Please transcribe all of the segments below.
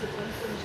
consequences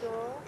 有